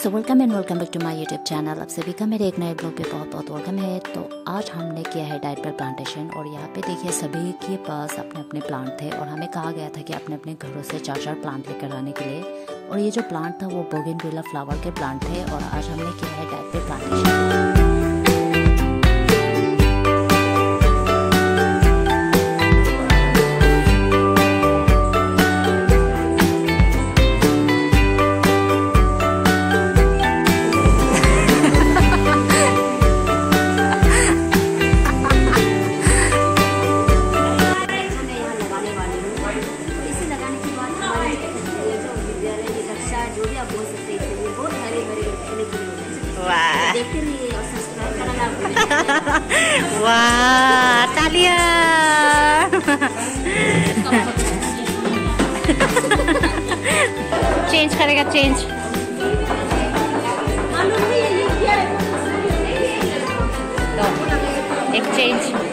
So welcome and welcome back to my YouTube channel आप सभी का मेरे एक नए ब्लॉग पे बहुत बहुत वेलकम है। तो आज हमने किया है डाइट पर प्लांटेशन और यहाँ पे देखिए सभी के पास अपने अपने प्लांट थे और हमें कहा गया था कि अपने अपने घरों से चार चार प्लांट लेकर आने के लिए। और ये जो प्लांट था वो बोगिन फ्लावर के प्लांट थे और आज हमने किया है डाइट पर plantation वाह तालिया चेंज करेगा चेंज तो एक चेंज